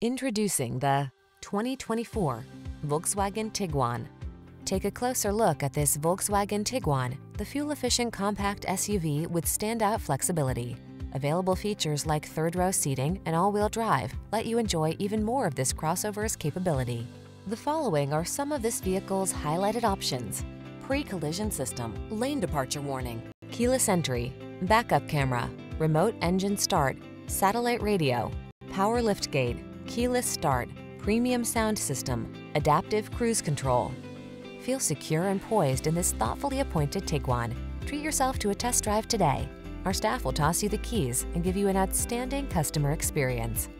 Introducing the 2024 Volkswagen Tiguan. Take a closer look at this Volkswagen Tiguan, the fuel-efficient compact SUV with standout flexibility. Available features like third-row seating and all-wheel drive let you enjoy even more of this crossover's capability. The following are some of this vehicle's highlighted options. Pre-collision system, lane departure warning, keyless entry, backup camera, remote engine start, satellite radio, power liftgate, keyless start, premium sound system, adaptive cruise control. Feel secure and poised in this thoughtfully appointed Tiguan. Treat yourself to a test drive today. Our staff will toss you the keys and give you an outstanding customer experience.